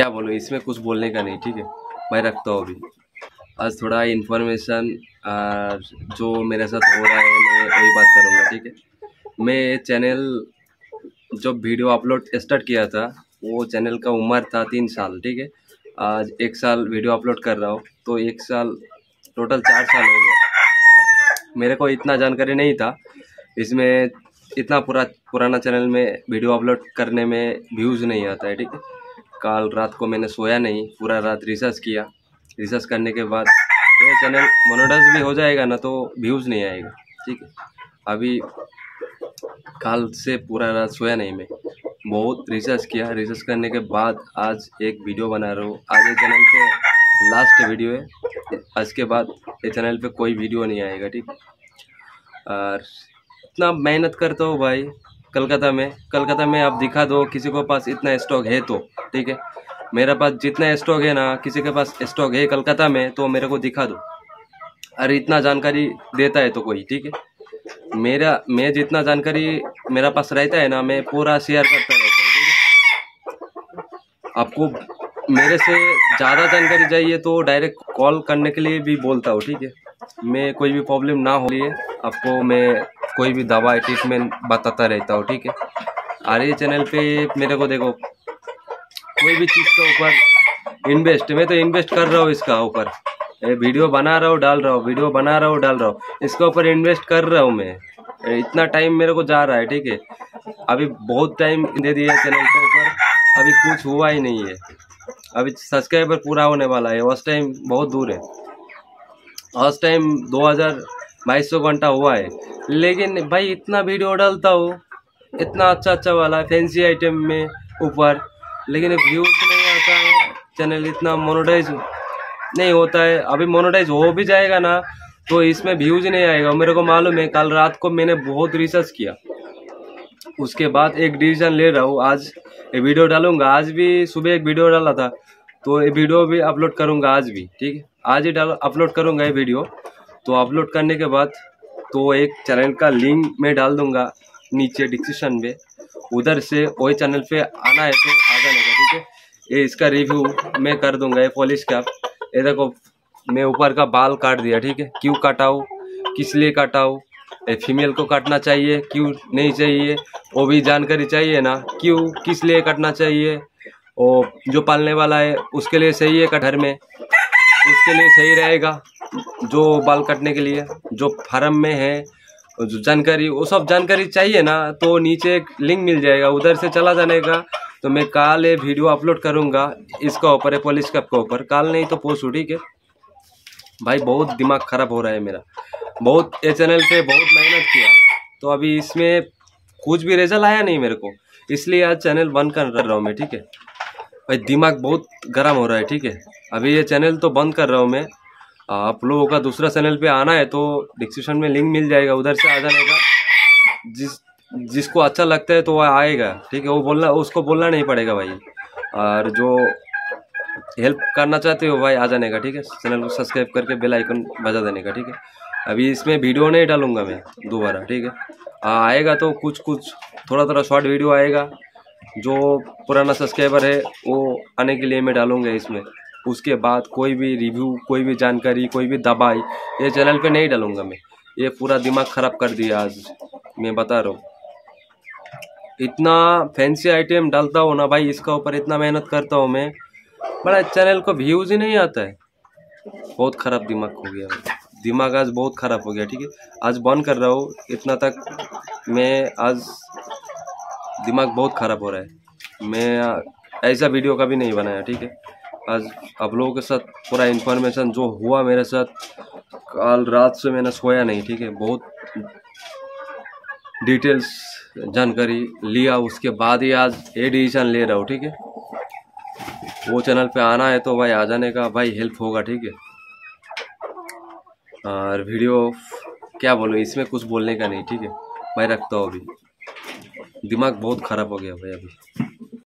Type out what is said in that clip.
क्या बोलो, इसमें कुछ बोलने का नहीं, ठीक है? मैं रखता हूँ अभी। आज थोड़ा इन्फॉर्मेशन जो मेरे साथ हो रहा है, मैं वही बात करूँगा, ठीक है? मैं चैनल जब वीडियो अपलोड स्टार्ट किया था, वो चैनल का उम्र था तीन साल, ठीक है? आज एक साल वीडियो अपलोड कर रहा हूँ तो एक साल टोटल चार साल हो गया। मेरे को इतना जानकारी नहीं था, इसमें इतना पूरा, पुराना चैनल में वीडियो अपलोड करने में व्यूज़ नहीं आता है, ठीक है? कल रात को मैंने सोया नहीं, पूरा रात रिसर्च किया। रिसर्च करने के बाद ये चैनल मोनोडाइज भी हो जाएगा ना तो व्यूज़ नहीं आएगा, ठीक है? अभी कल से पूरा रात सोया नहीं मैं। बहुत रिसर्च किया। रिसर्च करने के बाद आज एक वीडियो बना रहा हूँ। आज ये चैनल पे लास्ट वीडियो है। आज के बाद ये चैनल पे कोई वीडियो नहीं आएगा, ठीक? और इतना मेहनत करता हूँ भाई। कलकत्ता में। कलकत्ता में आप दिखा दो किसी को पास इतना स्टॉक है तो ठीक है? मेरे पास जितना स्टॉक है ना, किसी के पास स्टॉक है कलकत्ता में तो मेरे को दिखा दो। अरे, इतना जानकारी देता है तो कोई, ठीक है? मेरा, मैं जितना जानकारी मेरा पास रहता है ना, मैं पूरा शेयर करता रहता हूँ आपको मेरे से ज़्यादा जानकारी चाहिए तो डायरेक्ट कॉल करने के लिए भी बोलता हूँ, ठीक है? मैं कोई भी प्रॉब्लम ना हो लिए आपको मैं कोई भी दवा ट्रीटमेंट बताता रहता हूँ, ठीक है? और ये चैनल पे मेरे को देखो, कोई भी चीज़ के ऊपर इन्वेस्ट मैं तो इन्वेस्ट कर रहा हूँ इसका ऊपर। वीडियो बना रहा हूँ, डाल रहा हूँ वीडियो बना रहा हूँ, डाल रहा हूँ। इसके ऊपर इन्वेस्ट कर रहा हूँ मैं। इतना टाइम मेरे को जा रहा है, ठीक है? अभी बहुत टाइम दे दिया चैनल के ऊपर। अभी कुछ हुआ ही नहीं है। अभी सब्सक्राइबर पूरा होने वाला है। उस टाइम बहुत दूर है। उस टाइम दो हज़ार बाईस सौ घंटा हुआ है। लेकिन भाई इतना वीडियो डालता हूँ, इतना अच्छा अच्छा वाला फैंसी आइटम में ऊपर, लेकिन व्यूज़ नहीं आता है चैनल इतना मोनोटाइज नहीं होता है। अभी मोनोटाइज हो भी जाएगा ना तो इसमें व्यूज़ नहीं आएगा। मेरे को मालूम है, कल रात को मैंने बहुत रिसर्च किया। उसके बाद एक डिसीज़न ले रहा हूँ, आज ये वीडियो डालूँगा। आज भी सुबह एक वीडियो डाला था तो ये वीडियो भी अपलोड करूँगा आज भी, ठीक है? आज ही डाल अपलोड करूँगा ये वीडियो तो अपलोड करने के बाद तो एक चैनल का लिंक मैं डाल दूँगा नीचे डिस्क्रिप्शन में उधर से वही चैनल पे आना है तो आ जाने का ठीक है? ये इसका रिव्यू मैं कर दूँगा, ये पॉलिश का। ये देखो, मैं ऊपर का बाल काट दिया, ठीक है? क्यों काटाऊँ? किस लिए काटाऊँ? फीमेल को काटना चाहिए, क्यों नहीं चाहिए? वो भी जानकारी चाहिए ना, क्यों, किस लिए काटना चाहिए? और जो पालने वाला है, उसके लिए सही है कटहर में? उसके लिए सही रहेगा? जो बाल काटने के लिए, जो फार्म में है, जो जानकारी, वो सब जानकारी चाहिए ना तो नीचे एक लिंक मिल जाएगा, उधर से चला जाने का। तो मैं कल ये वीडियो अपलोड करूँगा, इसका ऊपर है पुलिस कप का ऊपर। कल नहीं तो पोस्ट ठीक है? भाई, बहुत दिमाग ख़राब हो रहा है मेरा। बहुत, ये चैनल पे बहुत मेहनत किया। तो अभी इसमें कुछ भी रिज़ल्ट आया नहीं मेरे को। इसलिए आज चैनल बंद कर रहा हूँ मैं, ठीक है? भाई, दिमाग बहुत गर्म हो रहा है, ठीक है? अभी ये चैनल तो बंद कर रहा हूँ मैं। आप लोगों का दूसरा चैनल पे आना है तो डिस्क्रिप्शन में लिंक मिल जाएगा उधर से आ जाने का जिस जिसको अच्छा लगता है तो वह आएगा ठीक है? वो बोलना उसको बोलना नहीं पड़ेगा भाई। और जो हेल्प करना चाहते हो भाई आ जाने का ठीक है? चैनल को सब्सक्राइब करके बेल आइकन बजा देने का ठीक है? अभी इसमें वीडियो नहीं डालूँगा मैं दोबारा ठीक है? आ, आएगा तो कुछ कुछ थोड़ा थोड़ा शॉर्ट वीडियो आएगा। जो पुराना सब्सक्राइबर है वो आने के लिए मैं डालूँगा इसमें। उसके बाद कोई भी रिव्यू कोई भी जानकारी, कोई भी दवाई ये चैनल पे नहीं डालूँगा मैं। ये पूरा दिमाग ख़राब कर दिया आज, मैं बता रहा हूँ। इतना फैंसी आइटम डालता हूँ ना भाई, इसका ऊपर इतना मेहनत करता हूँ मैं। बड़ा चैनल को व्यूज़ ही नहीं आता है। बहुत ख़राब दिमाग हो गया। दिमाग आज बहुत ख़राब हो गया, ठीक है? आज बंद कर रहा हूँ, इतना तक मैं आज दिमाग बहुत ख़राब हो रहा है। मैं ऐसा वीडियो कभी नहीं बनाया, ठीक है? आज आप लोगों के साथ पूरा इन्फॉर्मेशन जो हुआ मेरे साथ, कल रात से मैंने सोया नहीं, ठीक है? बहुत डिटेल्स जानकारी लिया, उसके बाद ही आज ये डिसीज़न ले रहा हूँ, ठीक है? वो चैनल पे आना है तो भाई आ जाने का भाई हेल्प होगा, ठीक है? और वीडियो क्या बोलो, इसमें कुछ बोलने का नहीं, ठीक है? मैं रखता हूँ अभी। दिमाग बहुत ख़राब हो गया भाई अभी।